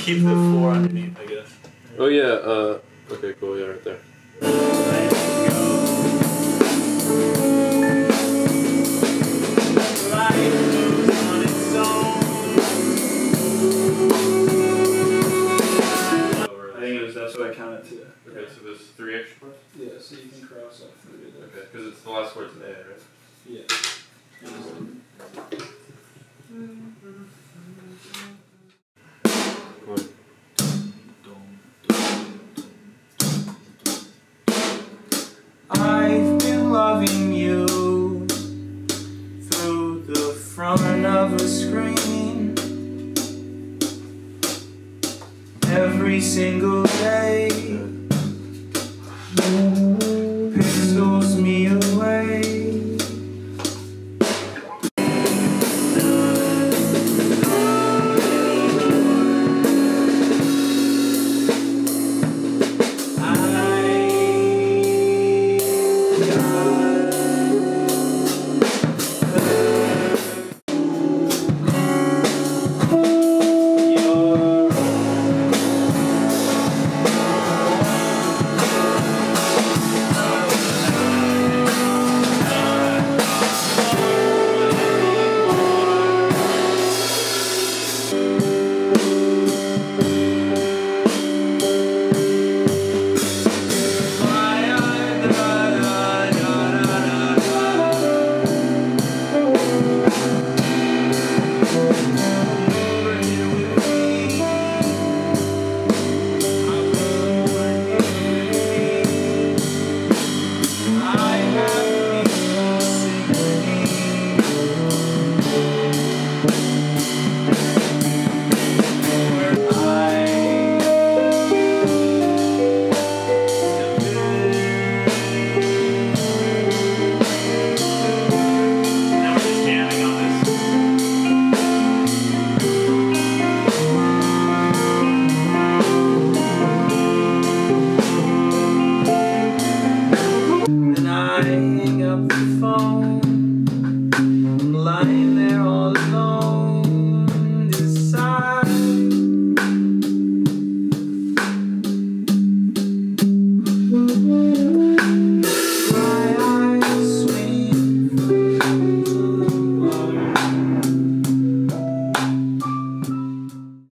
keep the four underneath, I guess. Oh yeah. Uh. Okay. Cool. Yeah. Right there. Right, Life moves on its own. I think it was that's what I counted to. Okay. So there's three extra parts. Yeah, so you can cross off three of those. Okay. Because it's the last word's an A, right? Yeah. Every single day. Then